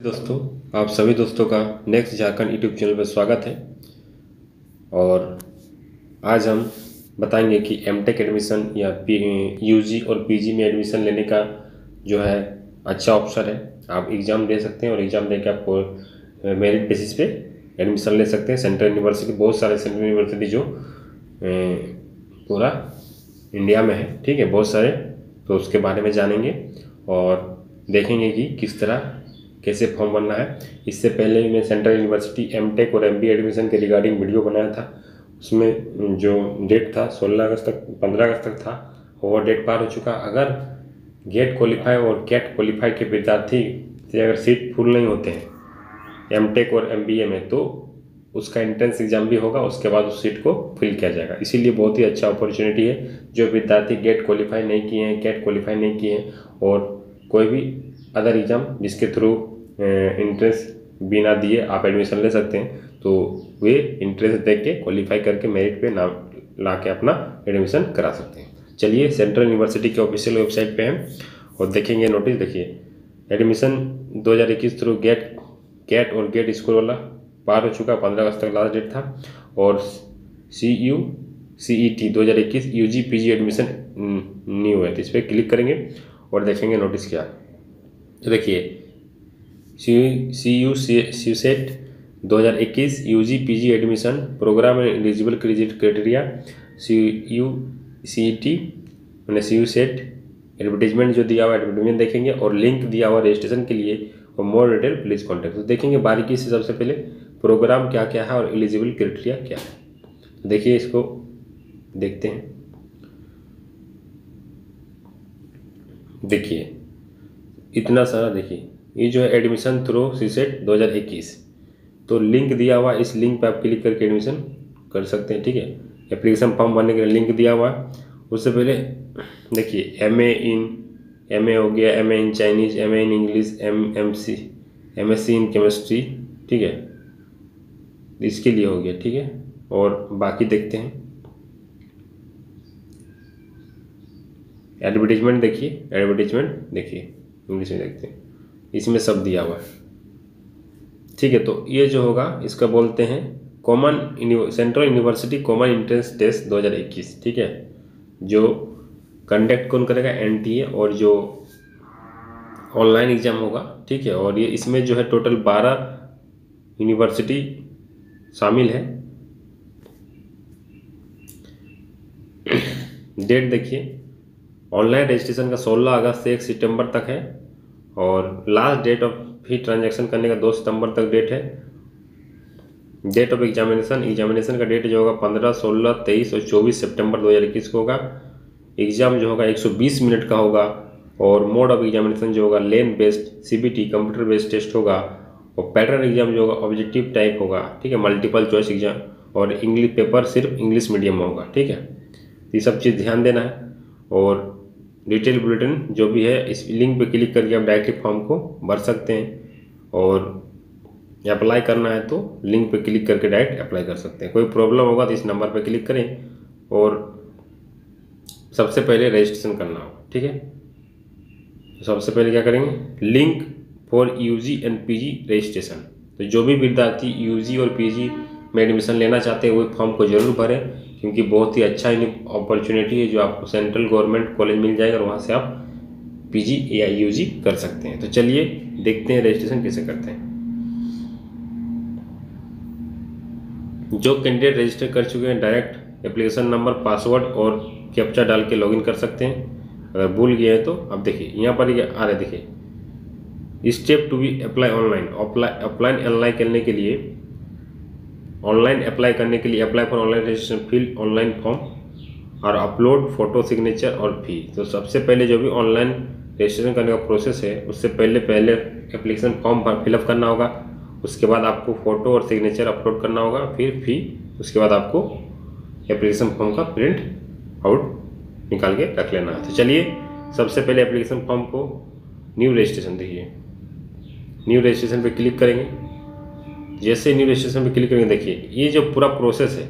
दोस्तों, आप सभी दोस्तों का नेक्स्ट झारखंड यूट्यूब चैनल पर स्वागत है। और आज हम बताएँगे कि एम टेक एडमिशन या यूजी और पीजी में एडमिशन लेने का जो है अच्छा ऑप्शन है। आप एग्ज़ाम दे सकते हैं और एग्ज़ाम दे के आपको मेरिट बेसिस पे एडमिशन ले सकते हैं। सेंट्रल यूनिवर्सिटी बहुत सारे सेंट्रल यूनिवर्सिटी जो पूरा इंडिया में है, ठीक है? बहुत सारे तो उसके बारे में जानेंगे और देखेंगे कि किस तरह कैसे फॉर्म भरना है। इससे पहले मैं सेंट्रल यूनिवर्सिटी एम टेक और एमबी एडमिशन के रिगार्डिंग वीडियो बनाया था। उसमें जो डेट था, सोलह अगस्त तक, पंद्रह अगस्त तक था वो डेट पार हो चुका। अगर गेट क्वालिफाई और कैट क्वालिफाई के विद्यार्थी से अगर सीट फुल नहीं होते हैं एम टेक और एमबीए में तो उसका एंट्रेंस एग्ज़ाम भी होगा, उसके बाद उस सीट को फिल किया जाएगा। इसीलिए बहुत ही अच्छा अपॉर्चुनिटी है, जो विद्यार्थी गेट क्वालिफाई नहीं किए हैं, कैट क्वालिफाई नहीं किए हैं, और कोई भी अदर एग्ज़ाम जिसके थ्रू इंट्रेंस बिना दिए आप एडमिशन ले सकते हैं। तो वे इंट्रेंस देख के क्वालिफाई करके मेरिट पे नाम ला के अपना एडमिशन करा सकते हैं। चलिए सेंट्रल यूनिवर्सिटी के ऑफिशियल वेबसाइट पे हैं और देखेंगे नोटिस देखिए। एडमिशन 2021 थ्रू गेट गेट और गेट स्कूल वाला पार हो चुका, पंद्रह अगस्त तक लास्ट डेट था। और सी यू सी ई टी दो हज़ार इक्कीस U G P G admission new है। तो इस पर क्लिक करेंगे और देखेंगे नोटिस क्या तो देखिए C U C U set दो हज़ार इक्कीस admission program and eligible credit criteria C U C T मैंने सी यू सेट एडवर्टीजमेंट जो दिया हुआ एडवर्टीजमेंट देखेंगे और लिंक दिया हुआ रजिस्ट्रेशन के लिए और मोर डिटेल प्लीज़ कॉन्टेक्ट तो देखेंगे बारीकी से सबसे पहले प्रोग्राम क्या क्या है और एलिजिबल क्राइटेरिया क्या है। तो देखिए इसको देखते हैं। देखिए, इतना सारा देखिए। ये जो है एडमिशन थ्रू सी सेट दो हज़ार इक्कीस। तो लिंक दिया हुआ इस लिंक पे आप क्लिक करके एडमिशन कर सकते हैं, ठीक है? एप्लीकेशन फॉर्म भरने के लिए लिंक दिया हुआ उससे पहले, देखिए M A in M A हो गया M A in Chinese M A in English M M C M S C in chemistry ठीक है? इसके लिए हो गया, ठीक है? और बाकी देखते हैं। एडवर्टीजमेंट देखिए एडवर्टीजमेंट देखिए इंग्लिश में देखते हैं। इसमें सब दिया हुआ है। ठीक है तो ये जो होगा, इसका बोलते हैं common central university common entrance test 2021 ठीक है? जो कंडक्ट कौन करेगा? एनटीए, और जो ऑनलाइन एग्ज़ाम होगा, ठीक है? और ये इसमें जो है टोटल 12 यूनिवर्सिटी शामिल है। डेट देखिए, ऑनलाइन रजिस्ट्रेशन का 16 अगस्त से 1 सितंबर तक है। और last date of fee transaction करने का दो सितंबर तक डेट है। डेट ऑफ़ एग्जामिनेशन एग्जामिनेशन का डेट जो होगा पंद्रह, सोलह, तेईस और चौबीस सितंबर दो हज़ार इक्कीस को होगा। एग्ज़ाम जो होगा एक सौ बीस मिनट का होगा और मोड ऑफ़ एग्जामिनेशन जो होगा लेन based CBT computer based test होगा और पैटर्न एग्ज़ाम जो होगा ऑब्जेक्टिव टाइप होगा, ठीक है? मल्टीपल चॉइस एग्ज़ाम और इंग्लिश पेपर सिर्फ़ इंग्लिश मीडियम में होगा, ठीक है? ये सब चीज़ ध्यान देना है और डिटेल बुलेटिन जो भी है, इस लिंक पे क्लिक करके आप डायरेक्टली फॉर्म को भर सकते हैं। और अप्लाई करना है तो लिंक पे क्लिक करके डायरेक्ट अप्लाई कर सकते हैं। कोई प्रॉब्लम होगा तो इस नंबर पर क्लिक करें और सबसे पहले रजिस्ट्रेशन करना होगा, ठीक है? सबसे पहले क्या करेंगे? Link for UG and PG registration. तो जो भी विद्यार्थी यूजी और पीजी में एडमिशन लेना चाहते हैं, वो फॉर्म को ज़रूर भरें। क्योंकि बहुत ही अच्छा अपॉर्चुनिटी है जो आपको सेंट्रल गवर्नमेंट कॉलेज मिल जाएगा और वहाँ से आप पीजी या यूजी कर सकते हैं। तो चलिए देखते हैं रजिस्ट्रेशन कैसे करते हैं। जो कैंडिडेट रजिस्टर कर चुके हैं डायरेक्ट एप्लीकेशन नंबर पासवर्ड और कैप्चा डाल के लॉगिन कर सकते हैं। अगर भूल गए हैं तो अब देखिए, यहाँ पर आ रहे देखिए। Step two B apply online apply online करने के लिए ऑनलाइन अप्लाई करने के लिए apply for online registration fill online form और अपलोड फ़ोटो सिग्नेचर और फ़ी तो सबसे पहले जो भी ऑनलाइन रजिस्ट्रेशन करने का प्रोसेस है, उससे पहले पहले एप्लीकेशन फॉर्म फिलअप करना होगा, उसके बाद आपको फ़ोटो और सिग्नेचर अपलोड करना होगा, फिर फ़ी उसके बाद आपको एप्लीकेशन फॉर्म का प्रिंट आउट निकाल के रख लेना है। तो चलिए, सबसे पहले एप्लीकेशन फॉर्म को न्यू रजिस्ट्रेशन देखिए न्यू रजिस्ट्रेशन पर क्लिक करेंगे। जैसे न्यू रजिस्ट्रेशन पे क्लिक करेंगे, देखिए, ये जो पूरा प्रोसेस है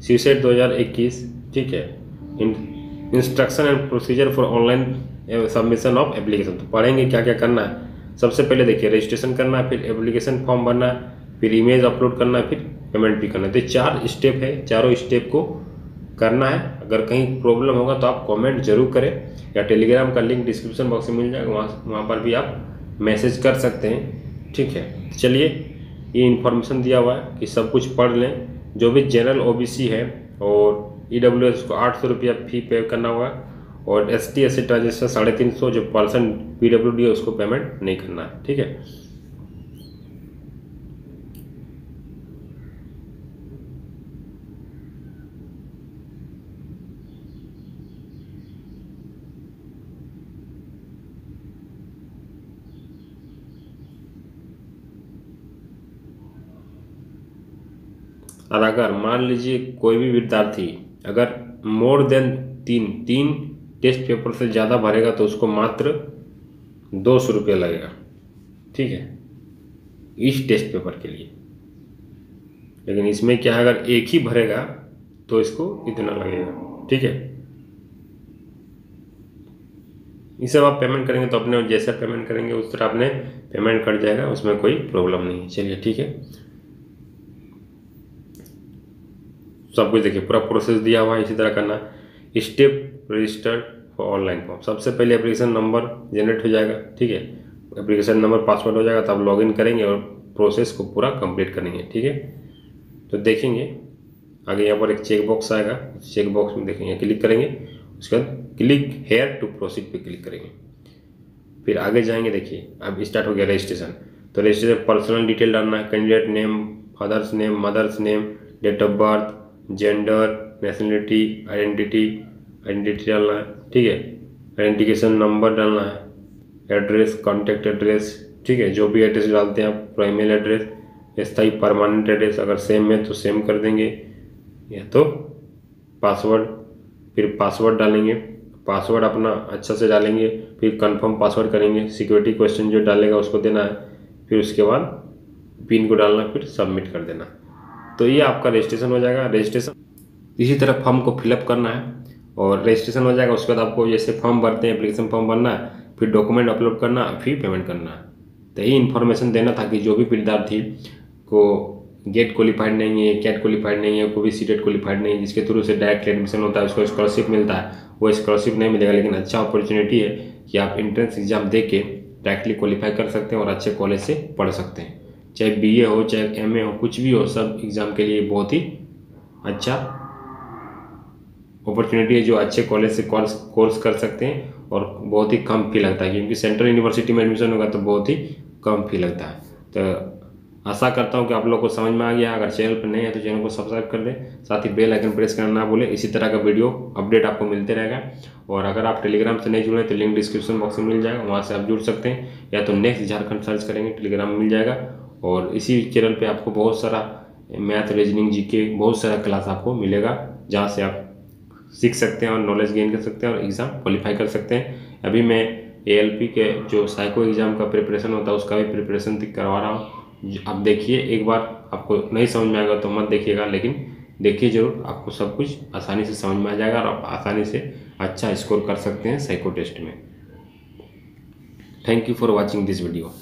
सी सेट दो ठीक है instruction and procedure for online submission of application तो पढ़ेंगे क्या क्या करना है। सबसे पहले देखिए रजिस्ट्रेशन करना है, फिर एप्लीकेशन फॉर्म भरना है, फिर इमेज अपलोड करना है, फिर पेमेंट भी करना है। तो चार स्टेप है, चारों स्टेप को करना है। अगर कहीं प्रॉब्लम होगा तो आप कमेंट ज़रूर करें, या टेलीग्राम का लिंक डिस्क्रिप्शन बॉक्स में मिल जाएगा, वहाँ वहाँ पर भी आप मैसेज कर सकते हैं, ठीक है। चलिए ये इन्फॉर्मेशन दिया हुआ है कि सब कुछ पढ़ लें। जो भी जनरल ओबीसी है और ई डब्ल्यू एस को आठ सौ रुपया फ़ी पे करना होगा और S T S C transaction साढ़े तीन सौ जो पर्सन पी डब्ल्यू डी है उसको पेमेंट नहीं करना है। ठीक है? और अगर मान लीजिए कोई भी विद्यार्थी अगर मोर देन तीन तीन टेस्ट पेपर से ज़्यादा भरेगा तो उसको मात्र दो सौ रुपये लगेगा। ठीक है? इस टेस्ट पेपर के लिए। लेकिन इसमें क्या है, अगर एक ही भरेगा तो इसको इतना लगेगा। ठीक है? इसे आप पेमेंट करेंगे तो अपने जैसा पेमेंट करेंगे, उस तरह अपने पेमेंट कट जाएगा, उसमें कोई प्रॉब्लम नहीं है। चलिए, ठीक है? सब कुछ देखिए, पूरा प्रोसेस दिया हुआ है, इसी तरह करना step registered for online form सबसे पहले एप्लीकेशन नंबर जनरेट हो जाएगा, ठीक है? एप्लीकेशन नंबर पासवर्ड हो जाएगा तो आप लॉगिन करेंगे और प्रोसेस को पूरा कंप्लीट करेंगे, ठीक है? तो देखेंगे, आगे यहाँ पर एक चेक बॉक्स आएगा चेक बॉक्स में देखेंगे क्लिक करेंगे, उसके बाद क्लिक हेयर टू प्रोसीड पे क्लिक करेंगे। फिर आगे जाएँगे, देखिए, अब स्टार्ट हो गया रजिस्ट्रेशन तो रजिस्ट्रेशन पर्सनल डिटेल डालना है candidate name father's name mother's name date of birth gender nationality identity identity डालना है, ठीक है? आइडेंटिफिकेशन नंबर डालना है एड्रेस कॉन्टैक्ट एड्रेस ठीक है? जो भी एड्रेस डालते हैं आप प्राइमरी एड्रेस स्थायी परमानेंट एड्रेस अगर सेम है तो सेम कर देंगे, या तो पासवर्ड फिर पासवर्ड डालेंगे पासवर्ड अपना अच्छा से डालेंगे, फिर कंफर्म पासवर्ड करेंगे सिक्योरिटी क्वेश्चन जो डालेगा उसको देना है, फिर उसके बाद पिन को डालना, फिर सबमिट कर देना। तो ये आपका रजिस्ट्रेशन हो जाएगा। रजिस्ट्रेशन इसी तरह फॉर्म को फिलअप करना है और रजिस्ट्रेशन हो जाएगा। उसके बाद आपको जैसे फॉर्म भरते हैं एप्लीकेशन फॉर्म भरना है, फिर डॉक्यूमेंट अपलोड करना फिर पेमेंट करना है। तो यही इन्फॉर्मेशन देना था कि जो भी विद्यार्थी को गेट क्वालिफाइड नहीं है कैट क्वालिफाइड नहीं है, कोई भी सीटेट क्वालिफाइड नहीं है, जिसके थ्रू से डायरेक्ट एडमिशन होता है, उसको स्कॉलरशिप मिलता है, वो स्कॉलरशिप नहीं मिलेगा। लेकिन अच्छा अपॉर्चुनिटी है कि आप इंट्रेंस एग्ज़ाम दे के डायरेक्टली क्वालिफाई कर सकते हैं और अच्छे कॉलेज से पढ़ सकते हैं। चाहे बीए हो, चाहे एमए हो, कुछ भी हो, सब एग्ज़ाम के लिए बहुत ही अच्छा अपॉर्चुनिटी है जो अच्छे कॉलेज से कोर्स कोर्स कर सकते हैं और बहुत ही कम फ़ी लगता है। क्योंकि सेंट्रल यूनिवर्सिटी में एडमिशन होगा तो बहुत ही कम फ़ी लगता है। तो आशा करता हूँ कि आप लोग को समझ में आ गया। अगर चैनल पर नहीं है तो चैनल को सब्सक्राइब कर दें। साथ ही बेल आइकन प्रेस करना ना भूलें। इसी तरह का वीडियो अपडेट आपको मिलते रहेगा। और अगर आप टेलीग्राम से नहीं जुड़े तो लिंक डिस्क्रिप्शन बॉक्स में मिल जाएगा। वहाँ से आप जुड़ सकते हैं। या तो नेक्स्ट झारखंड सर्च करेंगे टेलीग्राम मिल जाएगा। और इसी चैनल पर आपको बहुत सारा मैथ रीजनिंग जी बहुत सारा क्लास आपको मिलेगा, जहाँ से आप सीख सकते हैं और नॉलेज गेन कर सकते हैं और एग्ज़ाम क्वालिफाई कर सकते हैं। अभी मैं ए के जो साइको एग्ज़ाम का प्रिपरेशन होता है, उसका भी प्रिपरेशन करवा रहा हूँ। आप देखिए, एक बार आपको नहीं समझ में आएगा तो मत देखिएगा, लेकिन देखिए ज़रूर, आपको सब कुछ आसानी से समझ में आ जाएगा और आप आसानी से अच्छा स्कोर कर सकते हैं साइको टेस्ट में। Thank you for watching this video